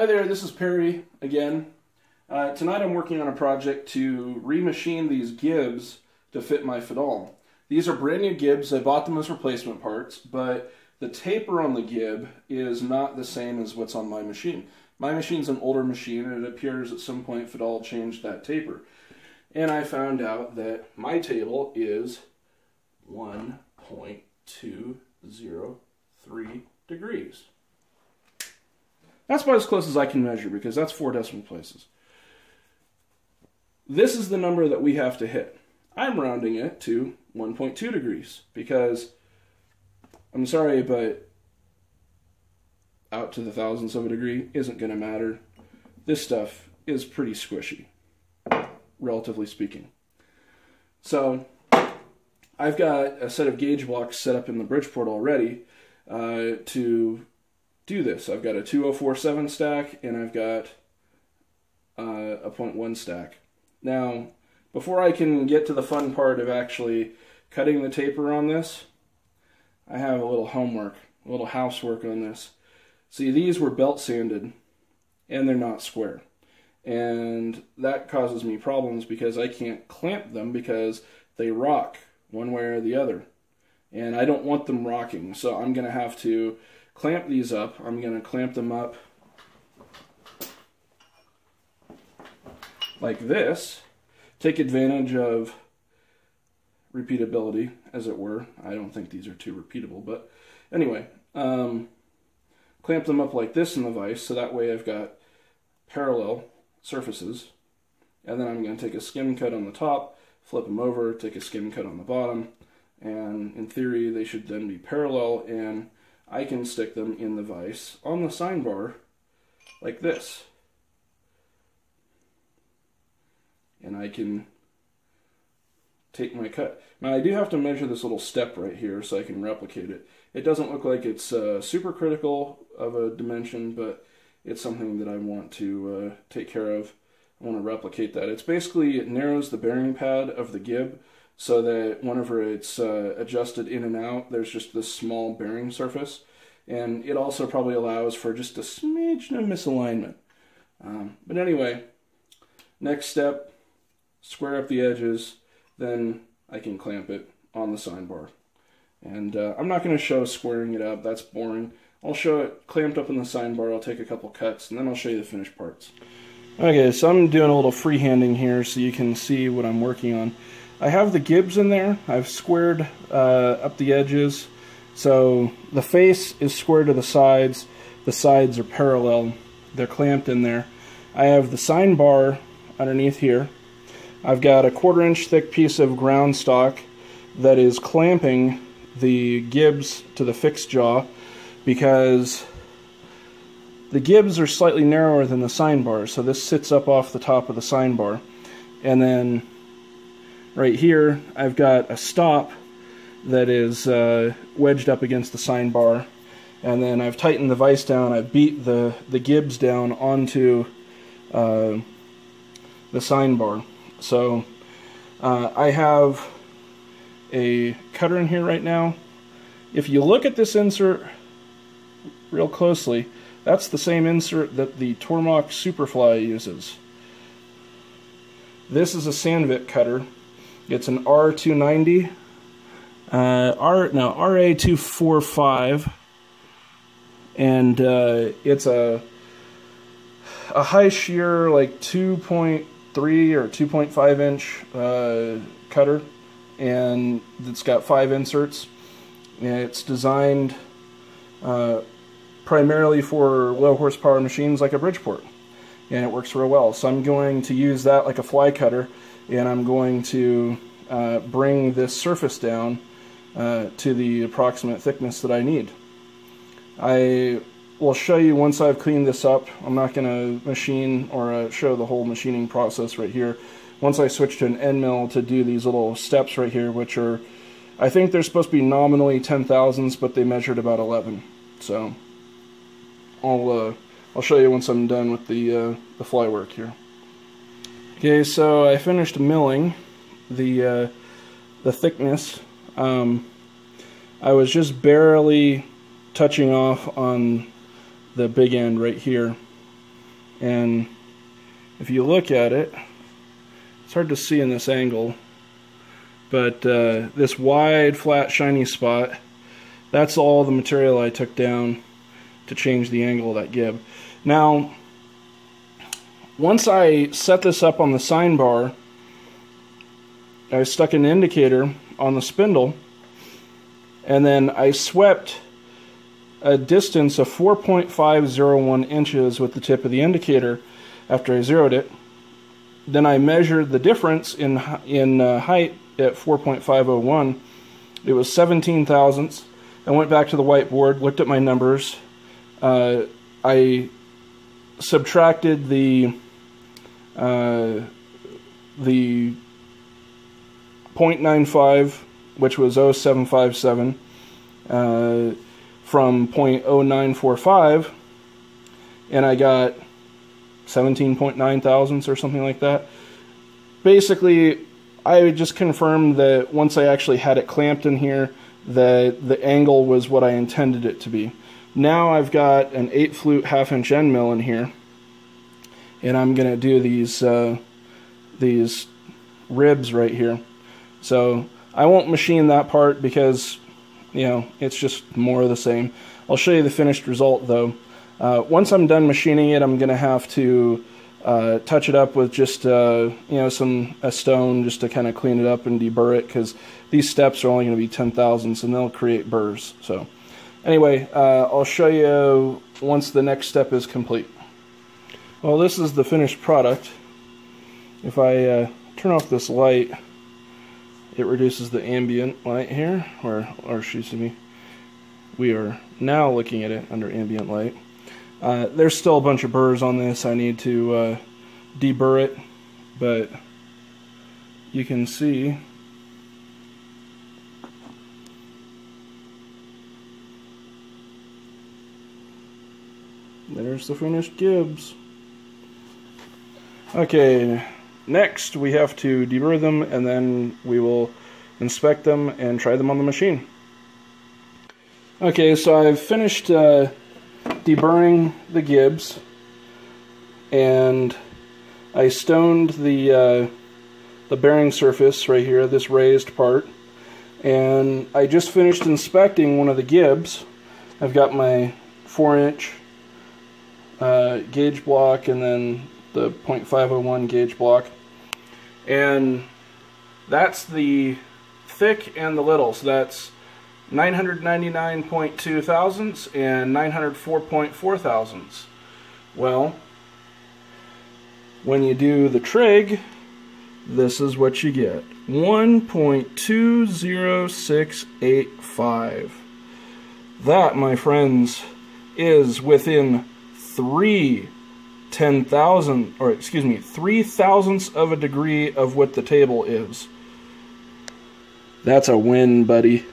Hi there, this is Perry again. Uh, tonight I'm working on a project to remachine these gibs to fit my Fadal. These are brand new gibs. I bought them as replacement parts, but the taper on the gib is not the same as what's on my machine. My machine's an older machine, and it appears at some point Fadal changed that taper. And I found out that my table is 1.203 degrees. That's about as close as I can measure because that's four decimal places. This is the number that we have to hit. I'm rounding it to 1.2 degrees because I'm sorry, but out to the thousandths of a degree isn't going to matter. This stuff is pretty squishy, relatively speaking. So I've got a set of gauge blocks set up in the Bridgeport already uh, to do this. I've got a 2047 stack and I've got uh, a 0.1 stack. Now, before I can get to the fun part of actually cutting the taper on this, I have a little homework, a little housework on this. See, these were belt sanded and they're not square. And that causes me problems because I can't clamp them because they rock one way or the other. And I don't want them rocking, so I'm going to have to clamp these up. I'm going to clamp them up like this. Take advantage of repeatability, as it were. I don't think these are too repeatable, but anyway, um, clamp them up like this in the vise, so that way I've got parallel surfaces. And then I'm going to take a skim cut on the top, flip them over, take a skim cut on the bottom, and in theory they should then be parallel and I can stick them in the vise on the sine bar like this. And I can take my cut. Now I do have to measure this little step right here so I can replicate it. It doesn't look like it's uh, super critical of a dimension, but it's something that I want to uh, take care of. I want to replicate that. It's basically, it narrows the bearing pad of the gib so that whenever it's uh, adjusted in and out, there's just this small bearing surface. And it also probably allows for just a smidgen of misalignment. Um, but anyway, next step, square up the edges, then I can clamp it on the sine bar. And uh, I'm not going to show squaring it up, that's boring. I'll show it clamped up in the sine bar, I'll take a couple cuts, and then I'll show you the finished parts. Okay, so I'm doing a little freehanding here so you can see what I'm working on. I have the gibs in there. I've squared uh, up the edges. So the face is square to the sides. The sides are parallel. They're clamped in there. I have the sine bar underneath here. I've got a quarter inch thick piece of ground stock that is clamping the gibs to the fixed jaw because the gibs are slightly narrower than the sine bar. So this sits up off the top of the sine bar. And then right here I've got a stop that is uh, wedged up against the sine bar and then I've tightened the vise down I've beat the the gibs down onto uh, the sine bar so uh, I have a cutter in here right now. If you look at this insert real closely that's the same insert that the Tormach Superfly uses. This is a Sandvik cutter. It's an R290, uh, R no RA245, and uh, it's a a high shear like 2.3 or 2.5 inch uh, cutter, and it's got five inserts. It's designed uh, primarily for low horsepower machines like a Bridgeport, and it works real well. So I'm going to use that like a fly cutter and I'm going to uh, bring this surface down uh, to the approximate thickness that I need. I will show you once I've cleaned this up. I'm not going to machine or uh, show the whole machining process right here. Once I switch to an end mill to do these little steps right here, which are, I think they're supposed to be nominally 10 thousandths, but they measured about 11. So I'll uh, I'll show you once I'm done with the uh, the fly work here. Okay, so I finished milling the uh, the thickness. Um, I was just barely touching off on the big end right here. And if you look at it, it's hard to see in this angle, but uh, this wide, flat, shiny spot, that's all the material I took down to change the angle of that gib. Now, once I set this up on the sine bar, I stuck an indicator on the spindle, and then I swept a distance of 4.501 inches with the tip of the indicator after I zeroed it. Then I measured the difference in in uh, height at 4.501. It was 17 thousandths. I went back to the whiteboard, looked at my numbers. Uh, I subtracted the uh, the 0.95, which was 0757, uh, from 0.0945, and I got 17.9 thousandths or something like that. Basically, I just confirmed that once I actually had it clamped in here, that the angle was what I intended it to be. Now I've got an 8 flute half inch end mill in here, and I'm going to do these, uh, these ribs right here. So I won't machine that part because, you know, it's just more of the same. I'll show you the finished result though. Uh, once I'm done machining it, I'm going to have to uh, touch it up with just, uh, you know, some a stone just to kind of clean it up and deburr it because these steps are only going to be 10 thousandths and they'll create burrs. So anyway, uh, I'll show you once the next step is complete. Well, this is the finished product. If I uh, turn off this light, it reduces the ambient light here, or, or excuse me, we are now looking at it under ambient light. Uh, there's still a bunch of burrs on this. I need to uh, deburr it, but you can see there's the finished gibs. Okay, next we have to deburr them and then we will inspect them and try them on the machine. Okay, so I've finished uh, deburring the gibs and I stoned the uh, the bearing surface right here, this raised part, and I just finished inspecting one of the gibs. I've got my 4 inch uh, gauge block and then the 0.501 gauge block and that's the thick and the little so that's 999.2 thousandths and 904.4 thousandths. Well, when you do the trig, this is what you get. 1.20685. That, my friends, is within three ten thousand, or excuse me, three thousandths of a degree of what the table is. That's a win, buddy.